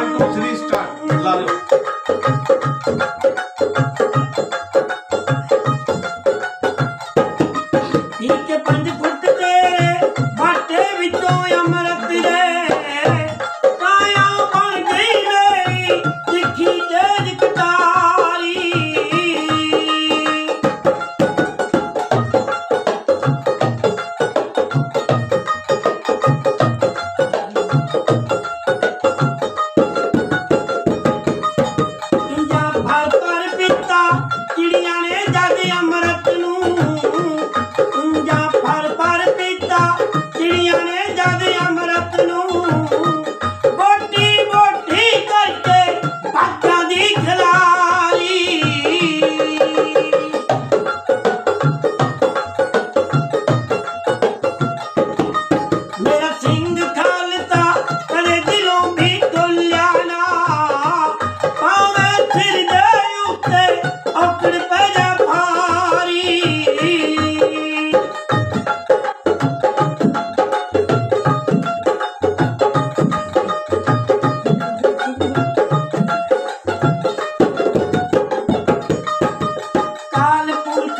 I'm going to these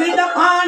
the pa